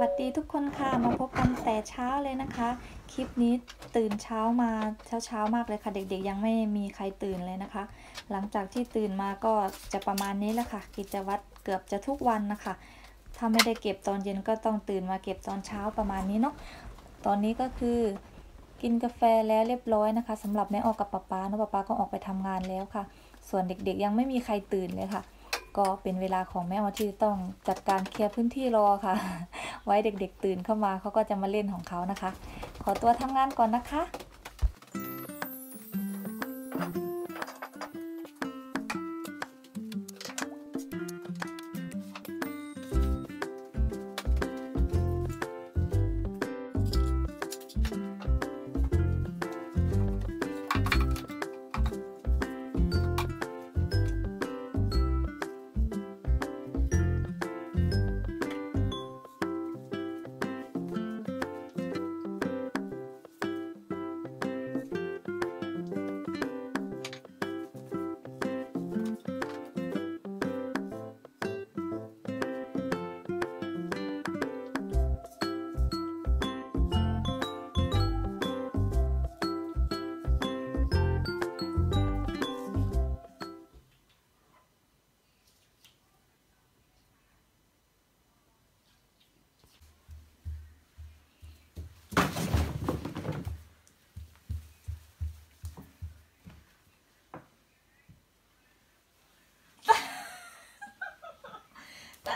วัสดีทุกคนค่ะ มาพบกันแต่เช้าเลยนะคะ คลิปนี้ตื่นเช้ามาเช้าเช้ามากเลยค่ะ เด็กๆ ยังไม่มีใครตื่นเลยนะคะ หลังจากที่ตื่นมาก็จะประมาณนี้แหละค่ะ กิจวัตรเกือบจะทุกวันนะคะ ถ้าไม่ได้เก็บตอนเย็นก็ต้องตื่นมาเก็บตอนเช้าประมาณนี้เนาะ ตอนนี้ก็คือกินกาแฟแล้วเรียบร้อยนะคะสำหรับแม่ออกกับป๊าป๊าเนาะป๊าป๊าก็ออกไปทำงานแล้วค่ะ ส่วนเด็กๆ ยังไม่มีใครตื่นเลยค่ะ ก็เป็นเวลาของแม่ออที่ต้องจัดการเคลียร์พื้นที่รอค่ะ ไว้เด็กๆตื่นเข้ามาเขาก็จะมาเล่นของเขานะคะ ขอตัวทำงานก่อนนะคะ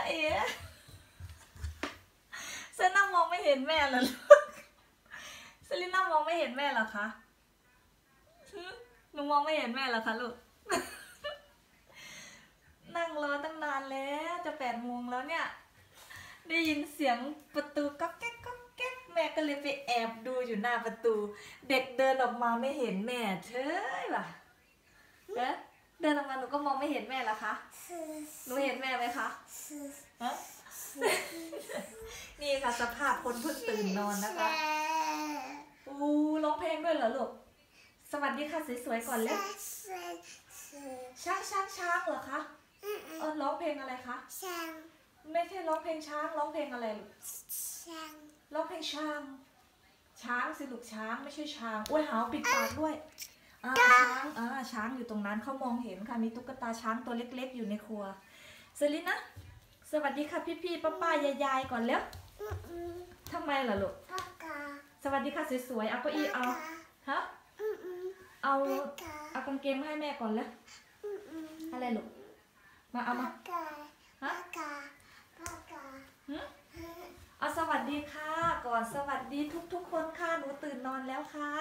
เอ๋เซน่ามองไม่เห็นแม่เหรอลูกเซลิน่ามองไม่เห็นแม่เหรอคะหนูมองไม่เห็นแม่เหรอคะลูก นั่งรอตั้งนานแล้ว จะแปดโมงแล้วเนี่ย ได้ยินเสียงประตูก๊อกแก๊กก๊อกแก๊กแม่ก็เลยไปแอบดูอยู่หน้าประตู เด็กเดินออกมาไม่เห็นแม่เฉยว่ะเอ๊ะ เดินออกมาหนูก็มองไม่เห็นแม่เหรอคะหนูเห็นแม่ไหมคะฮะนี่ค่ะสภาพคนเพิ่งตื่นนอนนะคะอู้ร้องเพลงด้วยเหรอลูก สวัสดีค่ะสวยๆก่อนเลยช้างช้างช้างเหรอคะเออร้องเพลงอะไรคะไม่ใช่ร้องเพลงช้างร้องเพลงอะไรลูกร้องเพลงช้าง ช้างสิลูกช้างไม่ใช่ช้างอ้วยหาวปิดปากด้วย อ่าช้างอ่าช้างอยู่ตรงนั้นเขามองเห็นค่ะ มีตุ๊กตาช้างตัวเล็ก ๆ อยู่ในครัวเซลินะ สวัสดีค่ะพี่ๆป้าๆยายๆก่อนแล้วทำไมล่ะลูกสวัสดีค่ะสวยๆเอาเก้าอี้เอาฮะเอาเอากางเกงมาให้แม่ก่อนแล้วอะไรลูกมาเอามาฮะหึเอาสวัสดีค่ะ ก่อนสวัสดีทุกๆคนค่ะหนูตื่นนอนแล้วค่ะ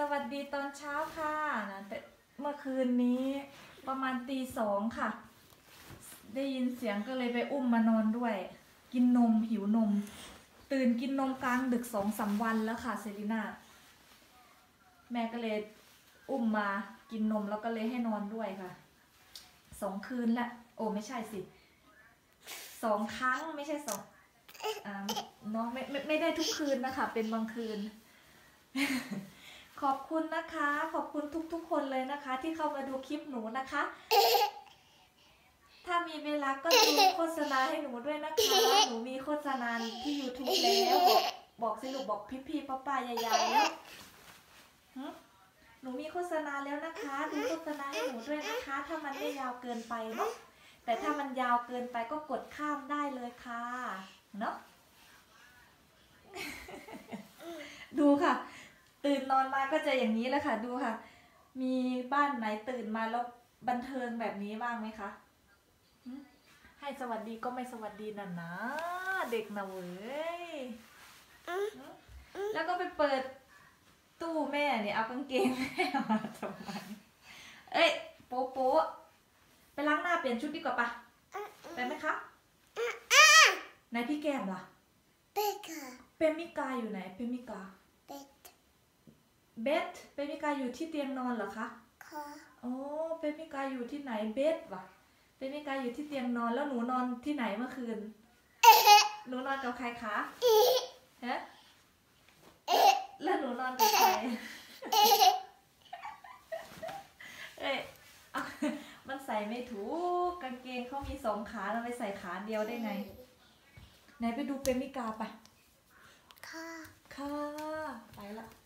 สวัสดีตอนเช้าค่ะนะแต่เมื่อคืนนี้ประมาณตีสองค่ะ ได้ยินเสียงก็เลยไปอุ้มมานอนด้วย กินนมหิวนม ตื่นกินนมกลางดึกสองสามวันแล้วค่ะเซรีน่าแม่ก็เลยอุ้มมากินนมแล้วก็เลยให้นอนด้วยค่ะสองคืนละโอ้ไม่ใช่สิสองครั้งไม่ใช่สองอ่าเนาะไม่ไม่ไม่ได้ทุกคืนนะคะ เป็นบางคืน ขอบคุณนะคะ ขอบคุณทุกๆ คนเลยนะคะ ที่เข้ามาดูคลิปหนูนะคะ ถ้ามีเวลาก็ดูโฆษณาให้หนูด้วยนะคะ หนูมีโฆษณาที่ YouTube แล้วบอกบอกสิลูกบอกพี่พี่ๆป้าป้ายายายๆแล้วหนูมีโฆษณาแล้วนะคะดูโฆษณาให้หนูด้วยนะคะ ถ้ามันไม่ยาวเกินไปเนาะแต่ถ้ามันยาวเกินไปก็กดข้ามได้เลยค่ะ เนาะดูค่ะ ตื่นนอนมาก็จะอย่างนี้แหละค่ะดูค่ะ มีบ้านไหนตื่นมาแล้วบันเทิงแบบนี้บ้างไหมคะหึให้สวัสดีก็ไม่สวัสดีน่ะนะ เด็กนะเว้ยหึแล้วก็ไปเปิดตู้แม่เนี่ยเอากางเกงแม่มาทำไมเอ้ยโป๊ะโป๊ะไปล้างหน้าเปลี่ยนชุดดีกว่าปะไปไหมคะไหนพี่แก้มล่ะ เปมิกาอยู่ไหนเปมิกา เบสเปมิกาอยู่ที่เตียงนอนเหรอคะโอ้เปมิกาอยู่ที่ไหนเบสวะเปมิกาอยู่ที่เตียงนอนแล้วหนูนอนที่ไหนเมื่อคืนหนูนอนกับใครคะฮะแล้วหนูนอนกับใครเอ้ยเอามันใส่ไม่ถูกกางเกงเขามีสองขาเราไปใส่ขาเดียวได้ไง ไหนไปดูเปมิกาไปค่ะ ค่ะ ไปละไป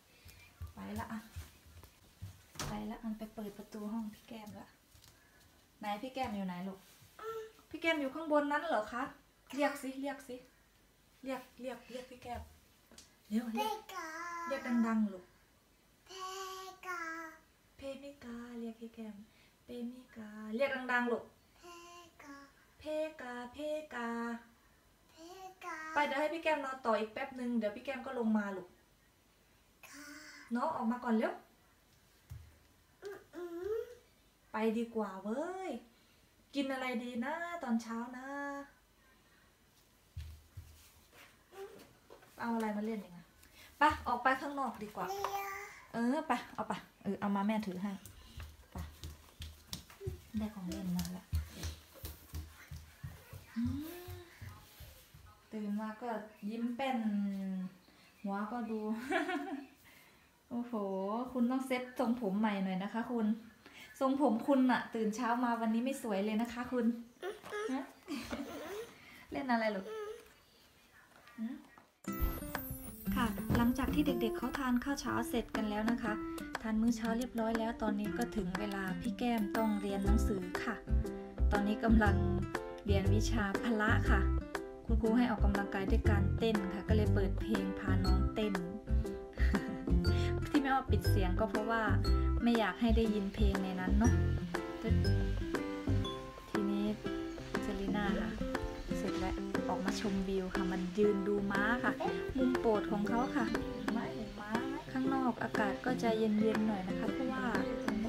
ละอะไปละมันไปเปิดประตูห้องพี่แก้มละไหนพี่แก้มอยู่ไหนลูกพี่แก้มอยู่ข้างบนนั้นเหรอคะเรียกสิเรียกสิเรียกเรียกเรียกพี่แก้มเร็วเพเรียกกาเรียกดังๆลูกเพกาเพมิกาเรียกพี่แก้มเปมิกาเรียกดังๆลูกเพกาเพกาเพกาเพกาไปเดี๋ยวให้พี่แก้มนอนต่ออีกแป๊บหนึ่งเดี๋ยวพี่แก้มก็ลงมาลูก ค่ะน้องออกมาก่อนเร็วไปดีกว่าเว้ย กินอะไรดีนะ ตอนเช้านะ เอาอะไรมาเล่นยังไงปะออกไปข้างนอกดีกว่า เออไปเอาไปเออเอามาแม่ถือให้ไปได้ของเล่นมาแล้วตื่นมาก็ยิ้มเป็น หัวก็ดู โอ้โห คุณต้องเซ็ตทรงผมใหม่หน่อยนะคะ คุณ ทรงผมคุณอะตื่นเช้ามาวันนี้ไม่สวยเลยนะคะ คุณเล่นอะไรหรอหืมค่ะ หลังจากที่เด็กๆเขาทานข้าวเช้าเสร็จกันแล้วนะคะ ทานมื้อเช้าเรียบร้อยแล้ว ตอนนี้ก็ถึงเวลาพี่แก้มต้องเรียนหนังสือค่ะ ตอนนี้กำลังเรียนวิชาพละค่ะ คุณครูให้ออกกำลังกายด้วยการเต้นค่ะ ก็เลยเปิดเพลงพาน้องเต้น ที่ไม่ว่าปิดเสียงก็เพราะว่าไม่อยากให้ได้ยินเพลงในนั้นเนาะทีนี้เซรีน่าค่ะ เสร็จแล้วออกมาชมวิวค่ะ มันยืนดูม้าค่ะ มุมโปรดของเขาค่ะม่เห็นม้าข้างนอกอากาศก็จะเย็นๆหน่อยนะคะ เพราะว่า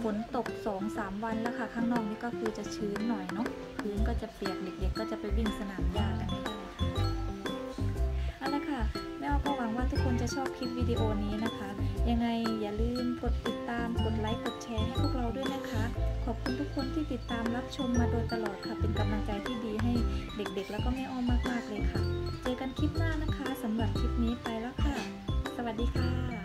ฝนตก2-3วันแล้วค่ะ ข้างนอกนี่ก็คือจะชื้นหน่อยเนาะพื้นก็จะเปียกเด็กๆ ก็จะไปวิ่งสนามหญ้ากันไม่ได้ ชอบคลิปวิดีโอนี้นะคะ ยังไงอย่าลืมกดติดตาม กดไลค์ กดแชร์ให้พวกเราด้วยนะคะ ขอบคุณทุกคนที่ติดตามรับชมมาโดยตลอดค่ะ เป็นกำลังใจที่ดีให้เด็กๆ แล้วก็แม่ออมมากๆเลยค่ะ เจอกันคลิปหน้านะคะสำหรับคลิปนี้ไปแล้วค่ะ สวัสดีค่ะ